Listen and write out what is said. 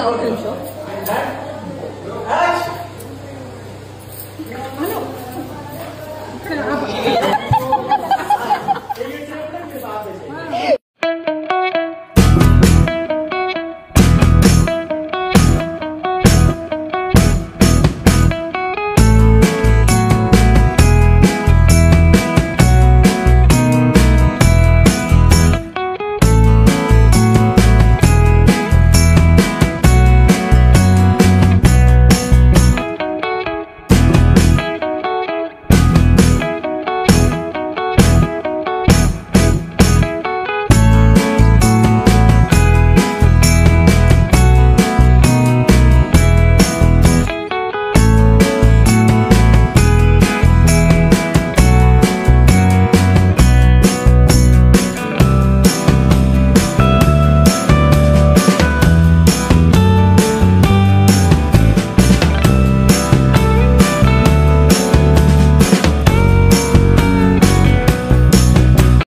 Ah, Open shop? Ano